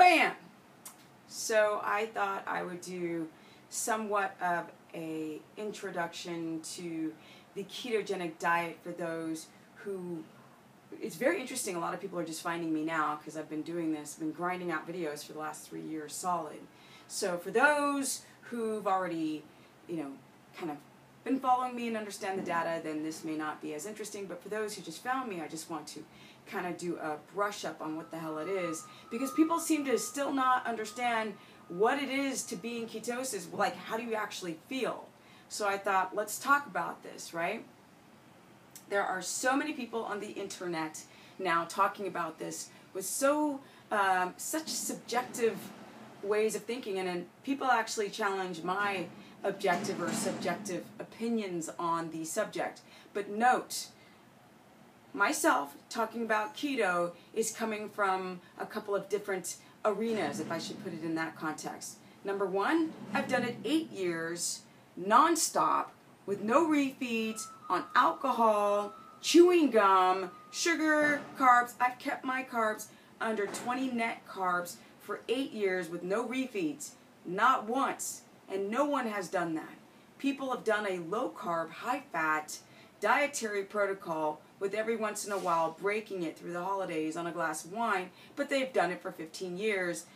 Bam! So I thought I would do somewhat of a introduction to the ketogenic diet for those who it's very interesting. A lot of people are just finding me now because I've been doing this, been grinding out videos for the last three years solid. So for those who've already, you know, kind of been following me and understand the data, then this may not be as interesting. But for those who just found me, I just want to kind of do a brush up on what the hell it is because people seem to still not understand what it is to be in ketosis. Like, how do you actually feel? So I thought, let's talk about this, right? There are so many people on the internet now talking about this with so um, such subjective ways of thinking, and then people actually challenge my objective or subjective opinions on the subject. But note, myself talking about keto is coming from a couple of different arenas, if I should put it in that context. Number one, I've done it eight years, nonstop, with no refeeds, on alcohol, chewing gum, sugar, carbs. I've kept my carbs under 20 net carbs for eight years with no refeeds, not once. And no one has done that. People have done a low carb, high fat dietary protocol with every once in a while breaking it through the holidays on a glass of wine, but they've done it for 15 years,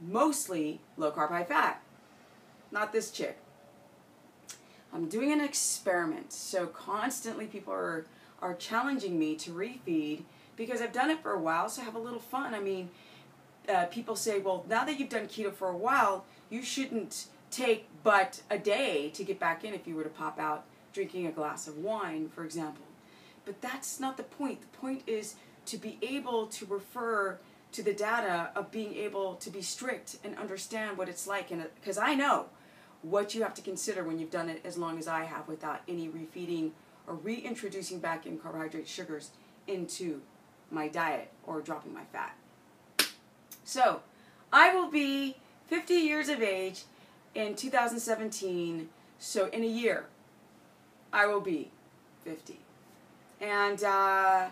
mostly low carb, high fat. Not this chick. I'm doing an experiment, so constantly people are are challenging me to refeed because I've done it for a while, so have a little fun. I mean, uh, people say, well, now that you've done keto for a while, you shouldn't take but a day to get back in if you were to pop out drinking a glass of wine, for example. But that's not the point. The point is to be able to refer to the data of being able to be strict and understand what it's like. Because uh, I know what you have to consider when you've done it as long as I have without any refeeding or reintroducing back in carbohydrate sugars into my diet or dropping my fat. So, I will be 50 years of age in 2017. So, in a year, I will be 50. And uh,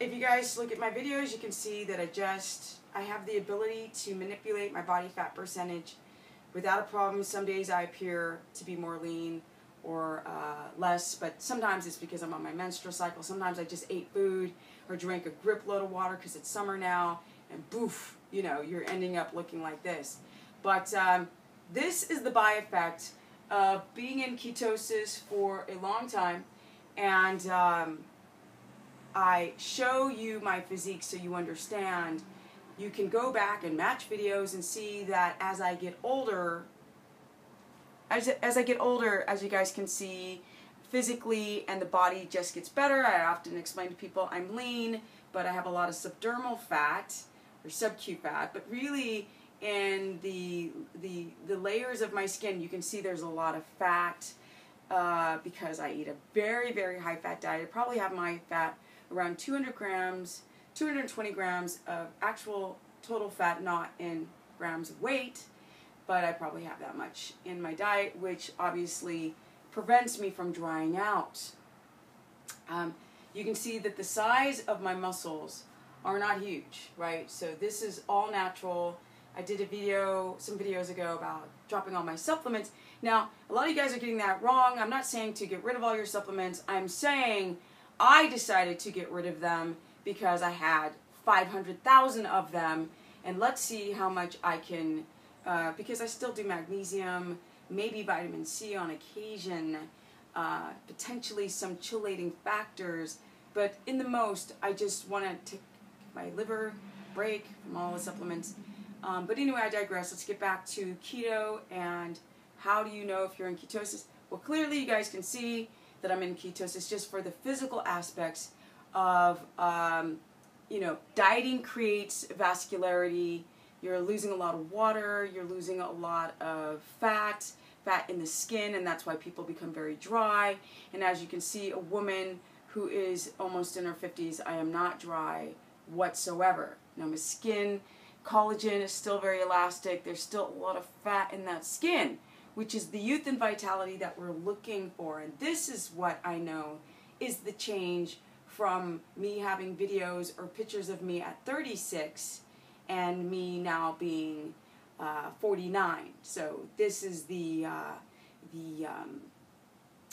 if you guys look at my videos, you can see that I just I have the ability to manipulate my body fat percentage without a problem. Some days I appear to be more lean or uh, less, but sometimes it's because I'm on my menstrual cycle. Sometimes I just ate food or drank a grip load of water because it's summer now, and boof, you know, you're ending up looking like this. But um, this is the by effect being in ketosis for a long time, and um, I show you my physique so you understand you can go back and match videos and see that as I get older, as, as I get older, as you guys can see, physically and the body just gets better. I often explain to people I'm lean, but I have a lot of subdermal fat or subcu fat, but really in the, the, the layers of my skin, you can see there's a lot of fat uh, because I eat a very, very high fat diet. I probably have my fat around 200 grams 220 grams of actual total fat, not in grams of weight, but I probably have that much in my diet, which obviously prevents me from drying out. Um, you can see that the size of my muscles are not huge, right? So this is all natural. I did a video, some videos ago about dropping all my supplements. Now, a lot of you guys are getting that wrong. I'm not saying to get rid of all your supplements. I'm saying I decided to get rid of them because I had 500,000 of them. And let's see how much I can, uh, because I still do magnesium, maybe vitamin C on occasion, uh, potentially some chelating factors. But in the most, I just want to take my liver break from all the supplements. Um, but anyway, I digress. Let's get back to keto and how do you know if you're in ketosis? Well, clearly you guys can see that I'm in ketosis just for the physical aspects of um, you know dieting creates vascularity you're losing a lot of water you're losing a lot of fat fat in the skin and that's why people become very dry and as you can see a woman who is almost in her 50s i am not dry whatsoever now my skin collagen is still very elastic there's still a lot of fat in that skin which is the youth and vitality that we're looking for and this is what i know is the change from me having videos or pictures of me at 36 and me now being uh, 49. So this is the uh, the um,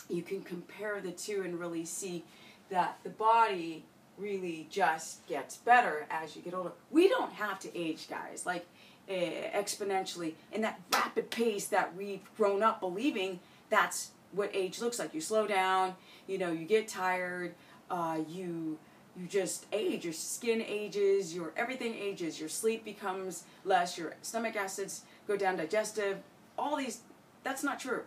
you can compare the two and really see that the body really just gets better as you get older. We don't have to age, guys, like uh, exponentially in that rapid pace that we've grown up believing that's what age looks like. You slow down, you know, you get tired, uh, you you just age. Your skin ages, your everything ages. Your sleep becomes less. Your stomach acids go down. Digestive, all these. That's not true.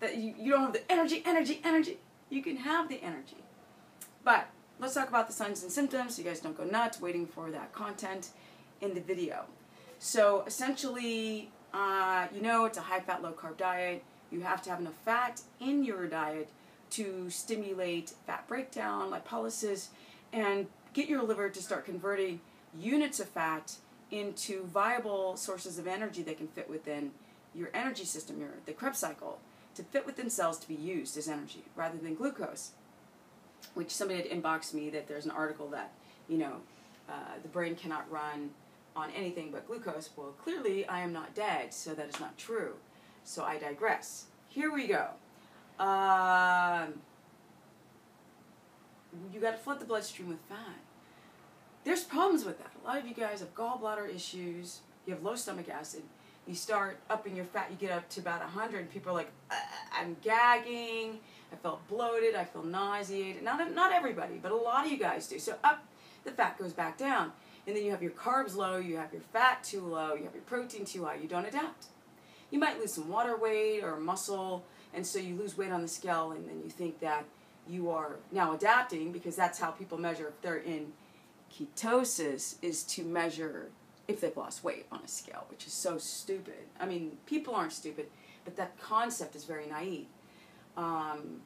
That you, you don't have the energy, energy, energy. You can have the energy, but let's talk about the signs and symptoms so you guys don't go nuts waiting for that content in the video. So essentially, uh, you know it's a high fat, low carb diet. You have to have enough fat in your diet to stimulate fat breakdown, lipolysis, and get your liver to start converting units of fat into viable sources of energy that can fit within your energy system, your the Krebs cycle, to fit within cells to be used as energy rather than glucose. Which somebody had inboxed me that there's an article that you know uh, the brain cannot run on anything but glucose. Well, clearly I am not dead, so that is not true. So I digress. Here we go. Um, you got to flood the bloodstream with fat. There's problems with that. A lot of you guys have gallbladder issues. You have low stomach acid. You start upping your fat. You get up to about 100. People are like, uh, I'm gagging. I felt bloated. I feel nauseated. Not not everybody, but a lot of you guys do. So up, the fat goes back down, and then you have your carbs low. You have your fat too low. You have your protein too high. You don't adapt. You might lose some water weight or muscle, and so you lose weight on the scale, and then you think that you are now adapting because that's how people measure if they're in ketosis is to measure if they've lost weight on a scale, which is so stupid. I mean, people aren't stupid, but that concept is very naive. Um,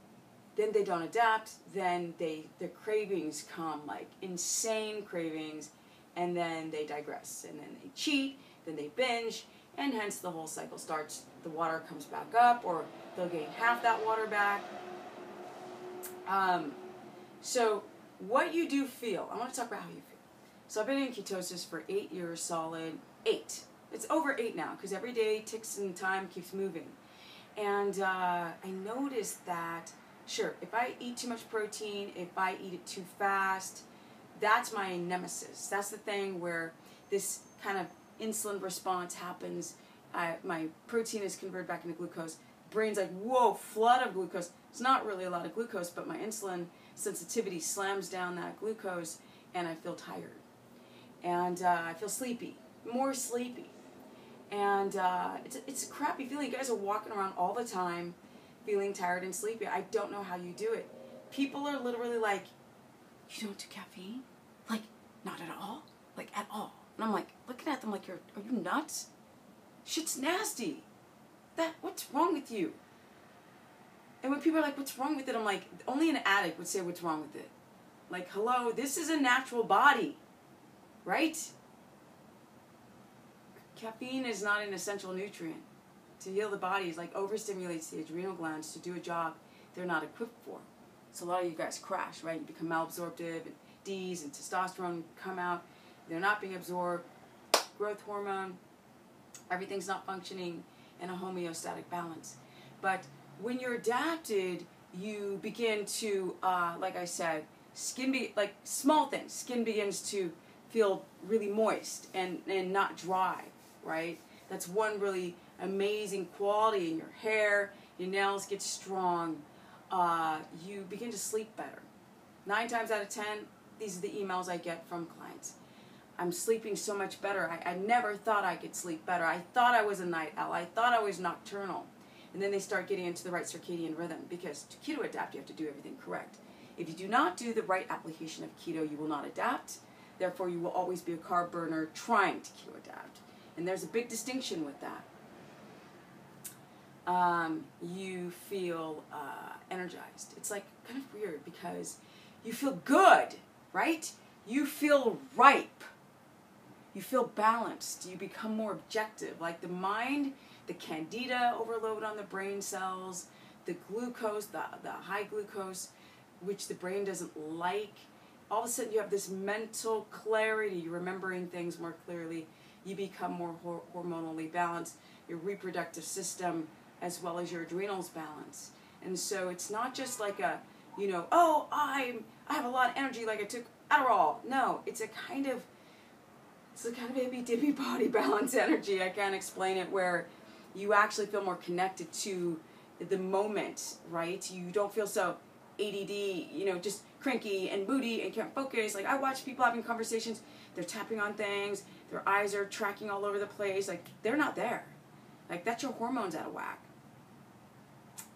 then they don't adapt. Then they their cravings come like insane cravings, and then they digress, and then they cheat, then they binge, and hence the whole cycle starts. The water comes back up, or they'll gain half that water back, um, so what you do feel, I want to talk about how you. So I've been in ketosis for eight years solid, eight. It's over eight now because every day ticks and time keeps moving. And uh, I noticed that, sure, if I eat too much protein, if I eat it too fast, that's my nemesis. That's the thing where this kind of insulin response happens. I, my protein is converted back into glucose. Brain's like, whoa, flood of glucose. It's not really a lot of glucose, but my insulin sensitivity slams down that glucose and I feel tired. And uh, I feel sleepy, more sleepy. And uh, it's, a, it's a crappy feeling. You guys are walking around all the time feeling tired and sleepy. I don't know how you do it. People are literally like, you don't do caffeine? Like, not at all? Like, at all. And I'm like, looking at them like, you're, are you nuts? Shit's nasty. That, what's wrong with you? And when people are like, what's wrong with it? I'm like, only an addict would say what's wrong with it. Like, hello, this is a natural body, right? Caffeine is not an essential nutrient. To heal the body is like overstimulates the adrenal glands to do a job they're not equipped for. So a lot of you guys crash, right? You become malabsorptive, and D's and testosterone come out. They're not being absorbed. Growth hormone, everything's not functioning in a homeostatic balance. But when you're adapted, you begin to, uh, like I said, skin be like small things. Skin begins to feel really moist and and not dry, right? That's one really amazing quality in your hair. Your nails get strong. Uh, you begin to sleep better. Nine times out of ten, these are the emails I get from clients. I'm sleeping so much better. I, I never thought I could sleep better. I thought I was a night owl. I thought I was nocturnal and then they start getting into the right circadian rhythm because to keto adapt, you have to do everything correct. If you do not do the right application of keto, you will not adapt. Therefore, you will always be a carb burner trying to keto adapt. And there's a big distinction with that. Um, you feel uh, energized. It's like kind of weird because you feel good, right? You feel ripe. You feel balanced. You become more objective. Like the mind the candida overload on the brain cells, the glucose, the, the high glucose, which the brain doesn't like, all of a sudden you have this mental clarity, you're remembering things more clearly, you become more hor- hormonally balanced, your reproductive system as well as your adrenals balance. And so it's not just like a, you know, oh, I'm I have a lot of energy like I took Adderall. No, it's a kind of it's a kind of hippy dippy body balance energy. I can't explain it where you actually feel more connected to the moment, right? You don't feel so ADD, you know, just cranky and moody and can't focus. Like I watch people having conversations, they're tapping on things, their eyes are tracking all over the place. Like they're not there. Like that's your hormones out of whack.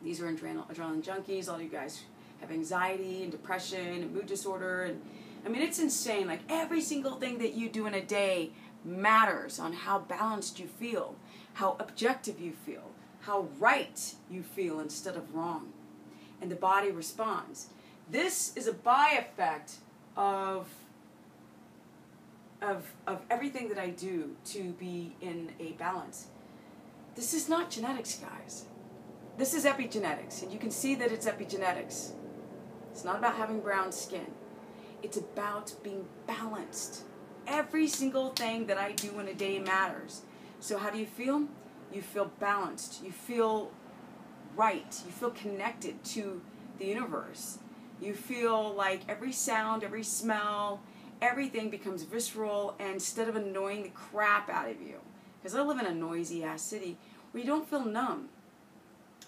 These are adrenal, adrenaline junkies. All you guys have anxiety and depression and mood disorder and I mean it's insane. Like every single thing that you do in a day matters on how balanced you feel, how objective you feel, how right you feel instead of wrong. And the body responds. This is a by effect of of of everything that I do to be in a balance. This is not genetics, guys. This is epigenetics, and you can see that it's epigenetics. It's not about having brown skin. It's about being balanced. Every single thing that I do in a day matters. So, how do you feel? You feel balanced. You feel right. You feel connected to the universe. You feel like every sound, every smell, everything becomes visceral instead of annoying the crap out of you. Because I live in a noisy ass city where you don't feel numb.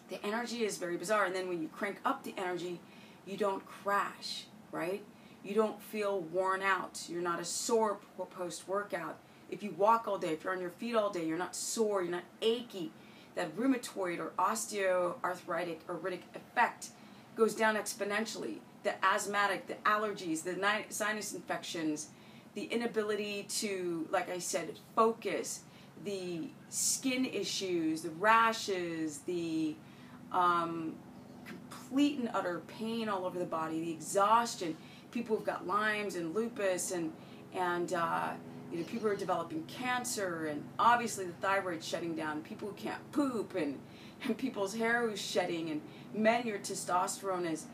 The energy is very bizarre. And then when you crank up the energy, you don't crash, right? You don't feel worn out. You're not a sore post workout. If you walk all day, if you're on your feet all day, you're not sore, you're not achy. That rheumatoid or osteoarthritic or arthritic effect goes down exponentially. The asthmatic, the allergies, the sinus infections, the inability to, like I said, focus, the skin issues, the rashes, the um, complete and utter pain all over the body, the exhaustion. People who've got Lyme's and lupus, and and uh, you know people are developing cancer, and obviously the thyroid's shutting down. People who can't poop, and and people's hair who's shedding, and men your testosterone is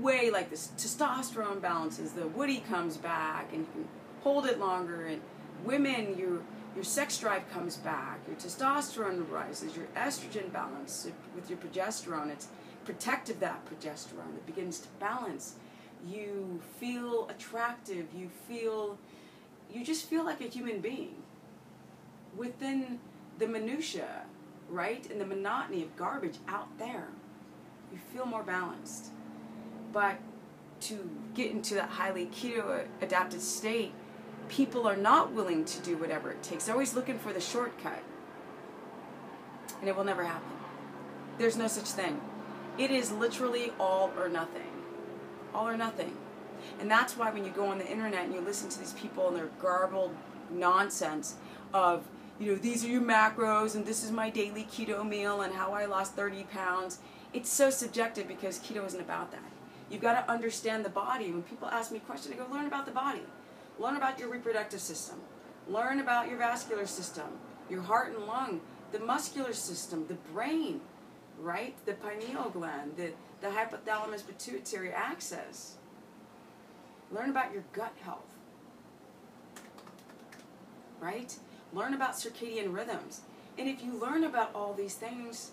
way like this. Testosterone balances, the woody comes back, and you can hold it longer, and women your your sex drive comes back, your testosterone rises, your estrogen balance with your progesterone. It's protective that progesterone. It begins to balance. You feel attractive. You feel, you just feel like a human being within the minutia, right? And the monotony of garbage out there. You feel more balanced. But to get into that highly keto adapted state, people are not willing to do whatever it takes. They're always looking for the shortcut. And it will never happen. There's no such thing. It is literally all or nothing. All or nothing. And that's why when you go on the internet and you listen to these people and their garbled nonsense of, you know, these are your macros and this is my daily keto meal and how I lost 30 pounds, it's so subjective because keto isn't about that. You've got to understand the body. When people ask me questions, I go, learn about the body. Learn about your reproductive system. Learn about your vascular system, your heart and lung, the muscular system, the brain, right? The pineal gland, the, the hypothalamus pituitary axis. Learn about your gut health, right? Learn about circadian rhythms. And if you learn about all these things,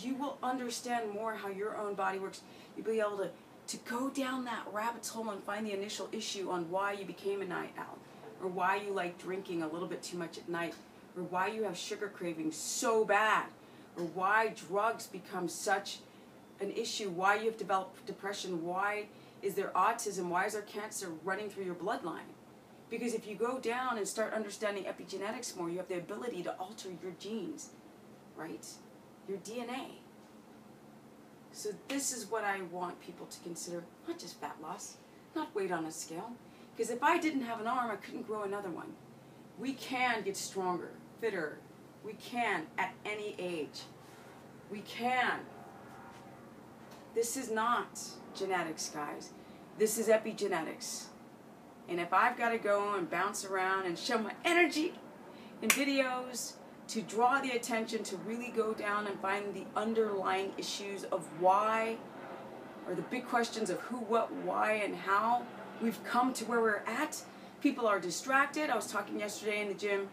you will understand more how your own body works. You'll be able to to go down that rabbit hole and find the initial issue on why you became a night owl, or why you like drinking a little bit too much at night, or why you have sugar cravings so bad, or why drugs become such an issue, why you have developed depression, why is there autism, why is there cancer running through your bloodline? Because if you go down and start understanding epigenetics more, you have the ability to alter your genes, right? Your DNA. So this is what I want people to consider, not just fat loss, not weight on a scale. Because if I didn't have an arm, I couldn't grow another one. We can get stronger, fitter. We can at any age. We can. This is not genetics, guys. This is epigenetics. And if I've got to go and bounce around and show my energy in videos, to draw the attention to really go down and find the underlying issues of why or the big questions of who what why and how we've come to where we're at. People are distracted. I was talking yesterday in the gym